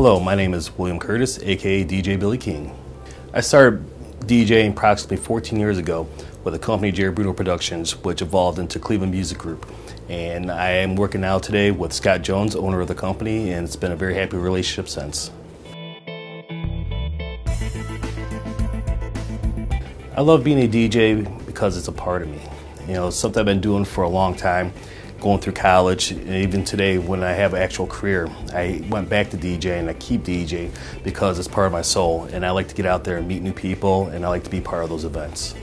Hello, my name is William Curtis, aka DJ Billy King. I started DJing approximately 14 years ago with a company, Jerry Bruno Productions, which evolved into Cleveland Music Group. And I am working now today with Scott Jones, owner of the company, and it's been a very happy relationship since. I love being a DJ because it's a part of me. You know, something I've been doing for a long time going through college, and even today when I have an actual career, I went back to DJ and I keep DJ because it's part of my soul. And I like to get out there and meet new people, and I like to be part of those events.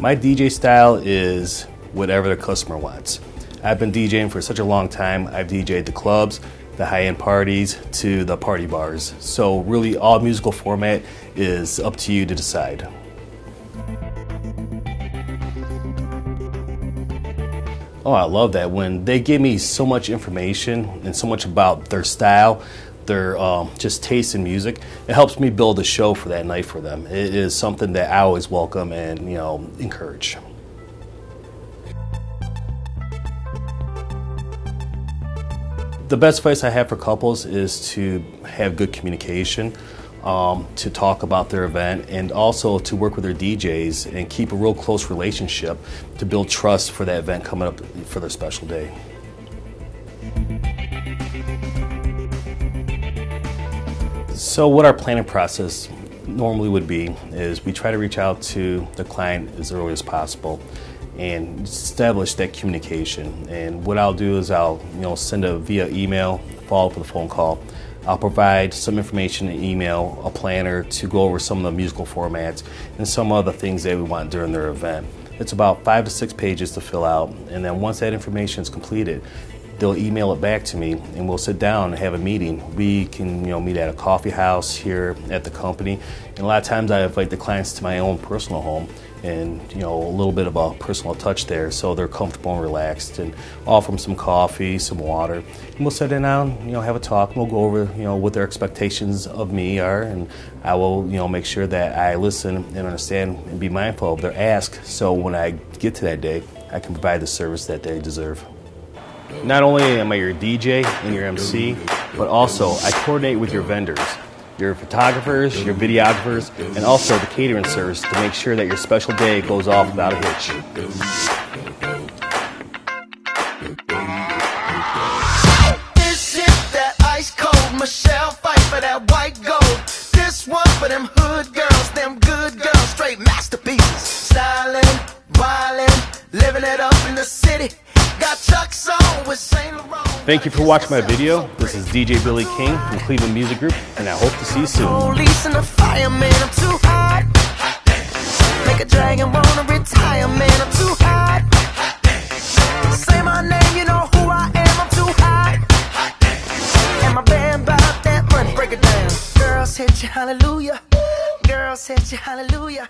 My DJ style is whatever the customer wants. I've been DJing for such a long time. I've DJed the clubs, the high-end parties, to the party bars. So really all musical format is up to you to decide. Oh, I love that. When they give me so much information and so much about their style, their um, just taste in music, it helps me build a show for that night for them. It is something that I always welcome and you know encourage. The best advice I have for couples is to have good communication um, to talk about their event and also to work with their DJs and keep a real close relationship to build trust for that event coming up for their special day. So, what our planning process normally would be is we try to reach out to the client as early as possible and establish that communication. And what I'll do is I'll you know send a via email, follow up with a phone call I'll provide some information in email, a planner to go over some of the musical formats and some other things they would want during their event. It's about five to six pages to fill out, and then once that information is completed, they'll email it back to me and we'll sit down and have a meeting. We can, you know, meet at a coffee house here at the company. And a lot of times I invite the clients to my own personal home and, you know, a little bit of a personal touch there so they're comfortable and relaxed and offer them some coffee, some water. And we'll sit down, you know, have a talk. And we'll go over, you know, what their expectations of me are and I will, you know, make sure that I listen and understand and be mindful of their ask so when I get to that day, I can provide the service that they deserve. Not only am I your DJ and your MC, but also I coordinate with your vendors, your photographers, your videographers, and also the catering service to make sure that your special day goes off without a hitch. Michelle fight for that white gold. This one for them hood girls, them good girls, straight masterpieces. Wildin', living it up in the city. Thank you for watching my video. This is DJ Billy King from Cleveland Music Group, and I hope to see you soon. Police and the fireman, I'm too hot. Make a dragon wanna retire, man, I'm too hot. Say my name, you know who I am, I'm too hot. And my band about that money, break it down. Girls hit you, hallelujah. Girls hit you, hallelujah.